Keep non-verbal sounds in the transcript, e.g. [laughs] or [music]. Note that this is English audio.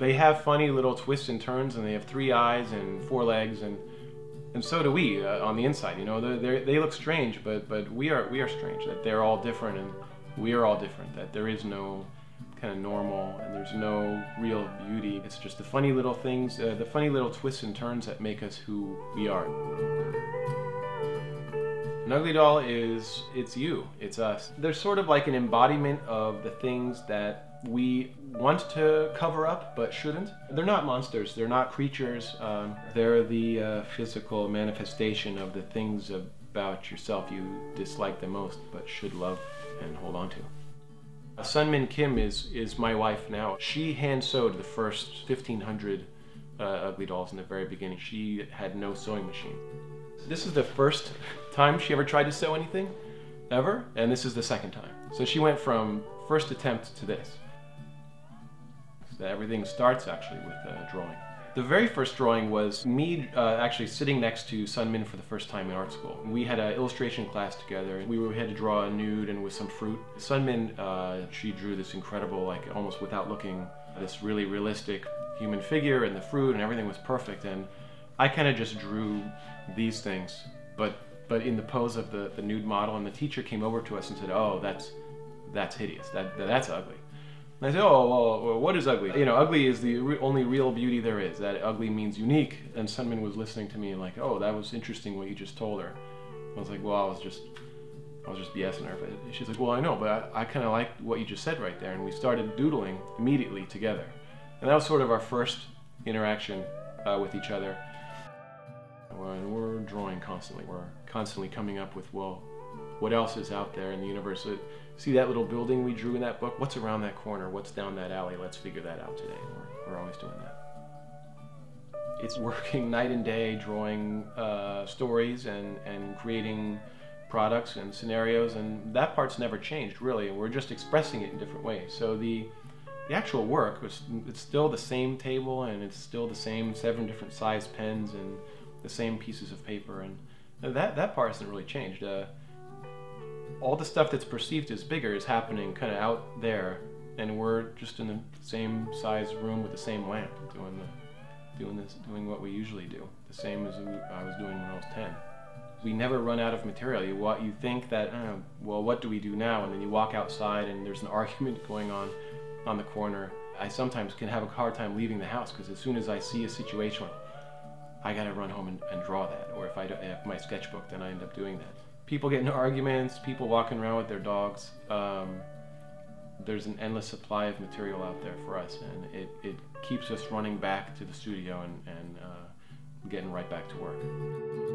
They have funny little twists and turns, and they have three eyes and four legs, and and so do we uh, on the inside. You know, they they look strange, but but we are we are strange. That they're all different, and we are all different. That there is no kind of normal, and there's no real beauty. It's just the funny little things, uh, the funny little twists and turns that make us who we are. An Uglydoll is, it's you, it's us. They're sort of like an embodiment of the things that we want to cover up but shouldn't. They're not monsters, they're not creatures, um, they're the uh, physical manifestation of the things about yourself you dislike the most but should love and hold on to. Sun-Min Kim is, is my wife now. She hand sewed the first 1,500 uh, Uglydolls in the very beginning. She had no sewing machine. This is the first time she ever tried to sew anything, ever, and this is the second time. So she went from first attempt to this. Everything starts actually with uh, drawing. The very first drawing was me uh, actually sitting next to Sun-Min for the first time in art school. We had an illustration class together. We, had to draw a nude and with some fruit. Sun-Min, uh, she drew this incredible, like almost without looking, this really realistic human figure and the fruit and everything was perfect. And I kind of just drew these things, but but in the pose of the, the nude model. And the teacher came over to us and said, "Oh, that's that's hideous. That that's ugly." And I said, oh, well, what is ugly? You know, ugly is the re only real beauty there is. That ugly means unique. And Sun-Min was listening to me and like, oh, that was interesting what you just told her. I was like, well, I was just, I was just BSing her. But she's like, well, I know, but I, I kind of like what you just said right there. And we started doodling immediately together. And that was sort of our first interaction uh, with each other. And we're drawing constantly. We're constantly coming up with, well, what else is out there in the universe? See that little building we drew in that book? What's around that corner? What's down that alley? Let's figure that out today. We're, we're always doing that. It's working [laughs] night and day, drawing uh, stories and, and creating products and scenarios, and that part's never changed really. We're just expressing it in different ways. So the the actual work was it's still the same table and it's still the same seven different size pens and the same pieces of paper and that that part hasn't really changed. Uh, all the stuff that's perceived as bigger is happening kind of out there, and we're just in the same size room with the same lamp, doing the, doing this, doing what we usually do, the same as I was doing when I was ten. We never run out of material. You what you think that, oh, well, what do we do now? And then you walk outside, and there's an [laughs] argument going on on the corner. I sometimes can have a hard time leaving the house because as soon as I see a situation, I gotta run home and, and draw that. Or if I do, have my sketchbook, then I end up doing that people get into arguments, people walking around with their dogs. Um, there's an endless supply of material out there for us, and it, it keeps us running back to the studio and, and uh, getting right back to work.